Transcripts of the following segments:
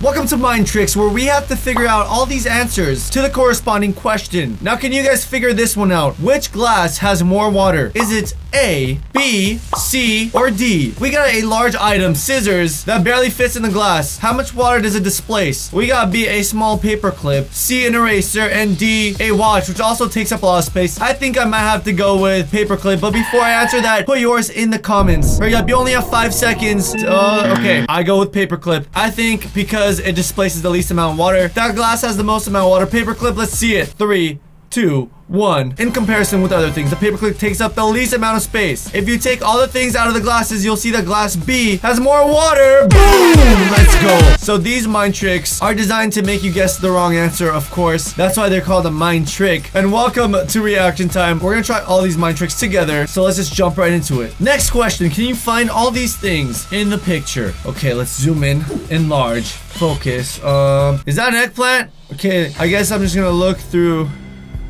Welcome to Mind Tricks, where we have to figure out all these answers to the corresponding question. Now, can you guys figure this one out? Which glass has more water? Is it A, B, C, or D? We got a large item, scissors, that barely fits in the glass. How much water does it displace? We got B, a small paper clip, C, an eraser, and D, a watch, which also takes up a lot of space. I think I might have to go with paper clip, but before I answer that, put yours in the comments. Hurry up, you only have five seconds. To, uh, okay, I go with paper clip. I think because it displaces the least amount of water. That glass has the most amount of water. Paperclip, let's see it. Three, two, one. In comparison with other things, the paperclip takes up the least amount of space. If you take all the things out of the glasses, you'll see that glass B has more water. Boom! Let's go. So these mind tricks are designed to make you guess the wrong answer, of course. That's why they're called a mind trick. And welcome to reaction time. We're gonna try all these mind tricks together. So let's just jump right into it. Next question, can you find all these things in the picture? Okay, let's zoom in, enlarge, focus. Um, is that an eggplant? Okay, I guess I'm just gonna look through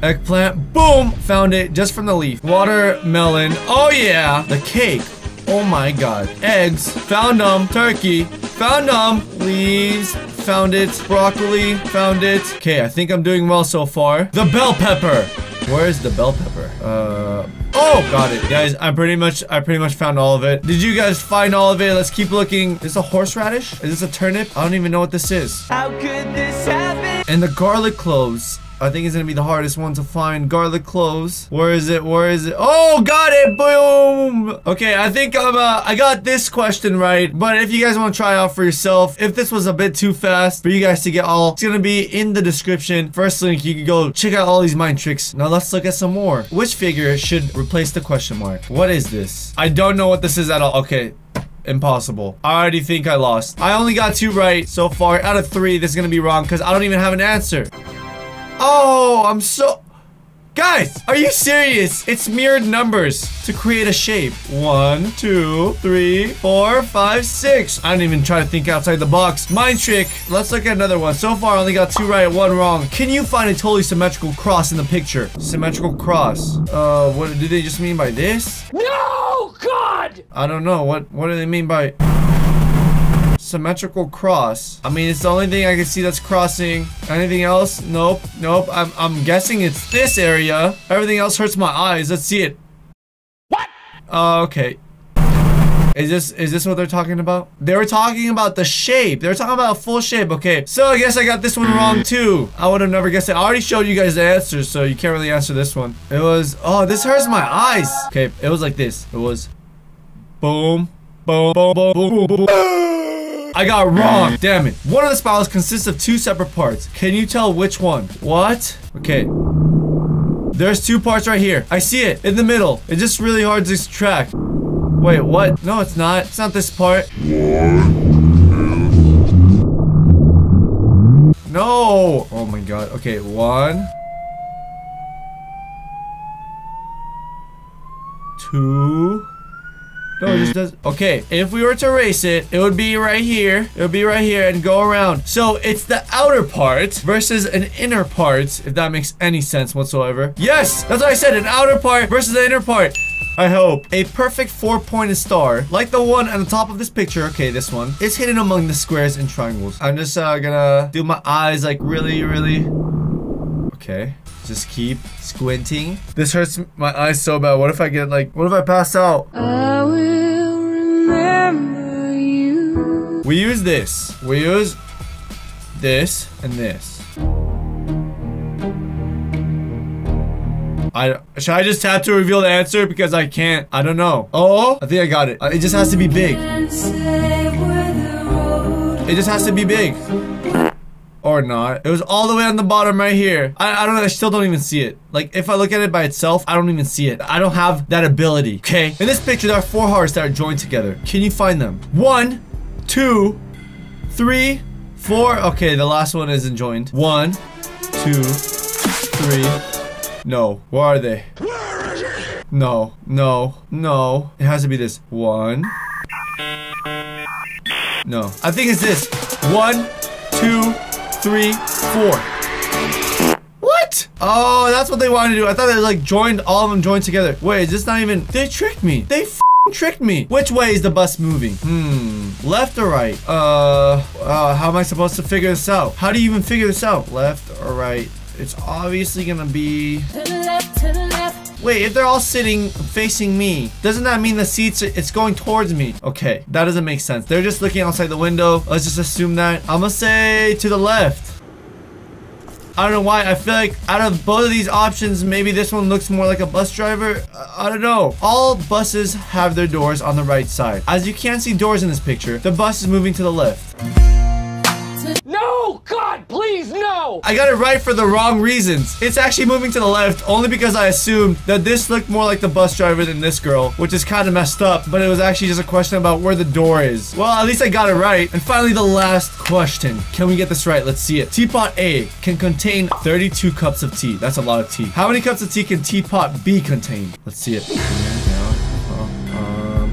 Eggplant. Boom! Found it just from the leaf. Watermelon. Oh, yeah. The cake. Oh, my God. Eggs. Found them. Turkey. Found them. Leaves. Found it. Broccoli. Found it. Okay, I think I'm doing well so far. The bell pepper. Where is the bell pepper? Uh... Oh, got it. Guys, I pretty much I pretty much found all of it. Did you guys find all of it? Let's keep looking. Is this a horseradish? Is this a turnip? I don't even know what this is. How could this happen? And the garlic cloves. I think it's gonna be the hardest one to find. Garlic cloves. Where is it? Where is it? Oh, got it! Boom! Okay, I think I'm, uh, I got this question right. But if you guys want to try out for yourself, if this was a bit too fast for you guys to get all, it's gonna be in the description. First link, you can go check out all these mind tricks. Now let's look at some more. Which figure should replace the question mark? What is this? I don't know what this is at all. Okay, impossible. I already think I lost. I only got two right so far. Out of three, this is gonna be wrong because I don't even have an answer. Oh, I'm so... Guys, are you serious? It's mirrored numbers to create a shape. One, two, three, four, five, six. I didn't even try to think outside the box. Mind trick. Let's look at another one. So far, I only got two right, one wrong. Can you find a totally symmetrical cross in the picture? Symmetrical cross. Uh, what do they just mean by this? No, God! I don't know. What, what do they mean by symmetrical cross. I mean, it's the only thing I can see that's crossing. Anything else? Nope. Nope. I'm, I'm guessing it's this area. Everything else hurts my eyes. Let's see it. What? Uh, okay. Is this is this what they're talking about? They were talking about the shape. They were talking about a full shape. Okay, so I guess I got this one wrong too. I would have never guessed it. I already showed you guys the answers, so you can't really answer this one. It was, oh, this hurts my eyes. Okay, it was like this. It was boom, boom, boom, boom, boom, boom. boom. I got wrong. Damn it. One of the spirals consists of two separate parts. Can you tell which one? What? Okay. There's two parts right here. I see it in the middle. It's just really hard to track. Wait, what? No, it's not. It's not this part. No. Oh my god. Okay, one. Two. No, it just does. Okay, if we were to race it, it would be right here. It would be right here and go around. So it's the outer part versus an inner part, if that makes any sense whatsoever. Yes, that's what I said. An outer part versus the inner part. I hope. A perfect four-pointed star, like the one on the top of this picture, okay, this one, is hidden among the squares and triangles. I'm just uh, gonna do my eyes like really, really... Okay. Just keep squinting. This hurts my eyes so bad. What if I get like, what if I pass out? We use this. We use this and this. I should I just tap to reveal the answer because I can't. I don't know. Oh, I think I got it. Uh, it just has to be big. It just has to be big. Or not. It was all the way on the bottom right here. I, I don't know. I still don't even see it. Like, if I look at it by itself, I don't even see it. I don't have that ability, okay? In this picture, there are four hearts that are joined together. Can you find them? One, two, three, four. Okay, the last one isn't joined. One, two, three. No. Where are they? No, no, no. It has to be this. One. No. I think it's this. One, two, three, four. What? Oh, that's what they wanted to do. I thought they like joined all of them joined together. Wait, is this not even? They tricked me. They tricked me. Which way is the bus moving? Hmm. Left or right? Uh, uh, how am I supposed to figure this out? How do you even figure this out? Left or right? It's obviously gonna be... To the left, to the left. Wait, if they're all sitting facing me, doesn't that mean the seats, it's going towards me? Okay, that doesn't make sense. They're just looking outside the window. Let's just assume that. I'm gonna say to the left. I don't know why. I feel like out of both of these options, maybe this one looks more like a bus driver. I, don't know. All buses have their doors on the right side. As you can't see doors in this picture, the bus is moving to the left. No! God, please, no! I got it right for the wrong reasons. It's actually moving to the left only because I assumed that this looked more like the bus driver than this girl, which is kind of messed up, but it was actually just a question about where the door is. Well, at least I got it right. And finally, the last question. Can we get this right? Let's see it. Teapot A can contain 32 cups of tea. That's a lot of tea. How many cups of tea can teapot B contain? Let's see it.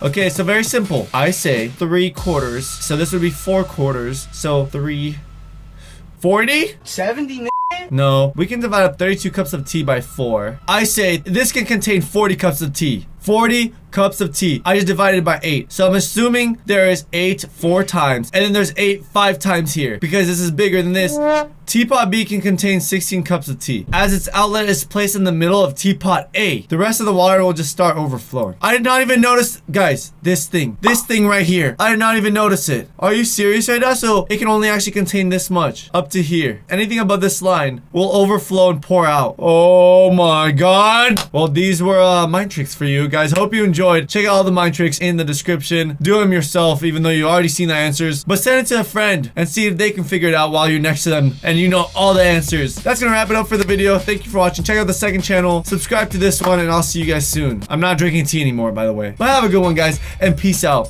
Okay, so very simple. I say three quarters. So this would be four quarters. So three, 40? 70 No, we can divide up 32 cups of tea by 4. I say this can contain 40 cups of tea. 40 cups of tea. I just divided by 8. So I'm assuming there is 8 4 times. And then there's 8 5 times here. Because this is bigger than this. Teapot B can contain 16 cups of tea. As its outlet is placed in the middle of teapot A, the rest of the water will just start overflowing. I did not even notice, guys, this thing. This thing right here. I did not even notice it. Are you serious right now? So it can only actually contain this much. Up to here. Anything above this line will overflow and pour out. Oh my god. Well, these were uh, mind tricks for you guys. Hope you enjoyed. Check out all the mind tricks in the description. Do them yourself, even though you've already seen the answers. But send it to a friend and see if they can figure it out while you're next to them and you know all the answers. That's gonna wrap it up for the video. Thank you for watching. Check out the second channel. Subscribe to this one and I'll see you guys soon. I'm not drinking tea anymore, by the way. But have a good one, guys, and peace out.